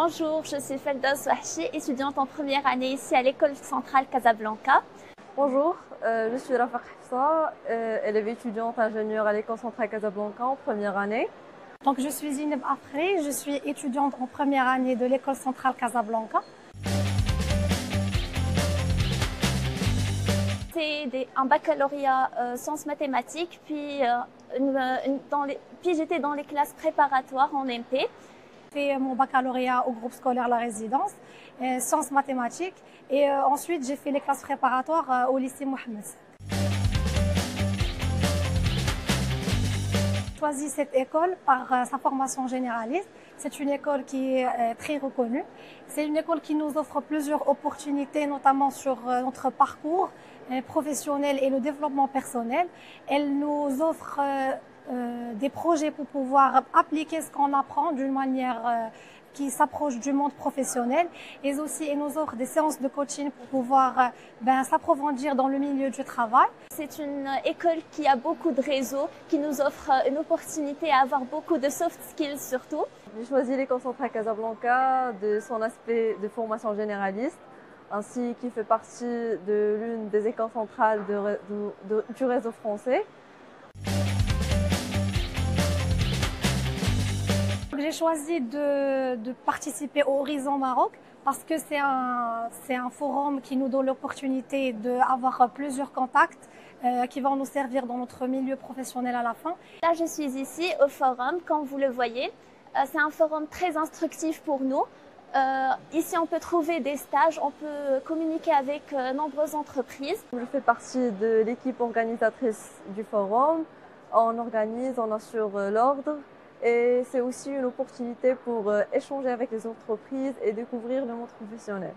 Bonjour, je suis Feldos Wahchi, étudiante en première année ici à l'école centrale Casablanca. Bonjour, euh, je suis Rafa Hafsa, euh, élève étudiante ingénieure à l'école centrale Casablanca en première année. Donc je suis Zineb Afri, je suis étudiante en première année de l'école centrale Casablanca. C'est un baccalauréat euh, sciences mathématiques, puis, puis j'étais dans les classes préparatoires en MP fait mon baccalauréat au groupe scolaire La Résidence, euh, sciences mathématiques. Et euh, ensuite, j'ai fait les classes préparatoires euh, au lycée Mohamed. J'ai choisi cette école par sa formation généraliste. C'est une école qui est très reconnue. C'est une école qui nous offre plusieurs opportunités, notamment sur notre parcours professionnel et le développement personnel. Elle nous offre euh, des projets pour pouvoir appliquer ce qu'on apprend d'une manière euh, qui s'approche du monde professionnel et aussi et nous offre des séances de coaching pour pouvoir euh, ben, s'approfondir dans le milieu du travail. C'est une école qui a beaucoup de réseaux, qui nous offre une opportunité à avoir beaucoup de soft skills surtout. J'ai choisi l'école centrale Casablanca de son aspect de formation généraliste ainsi qu'il fait partie de l'une des écoles centrales du réseau français. J'ai choisi de, participer au Horizon Maroc parce que c'est un, c'est un forum qui nous donne l'opportunité d'avoir plusieurs contacts euh, qui vont nous servir dans notre milieu professionnel à la fin. Là, je suis ici au forum, comme vous le voyez. Euh, c'est un forum très instructif pour nous. Euh, ici, on peut trouver des stages, on peut communiquer avec nombreuses entreprises. Je fais partie de l'équipe organisatrice du forum. On organise, on assure l'ordre, et c'est aussi une opportunité pour euh, échanger avec les entreprises et découvrir le monde professionnel.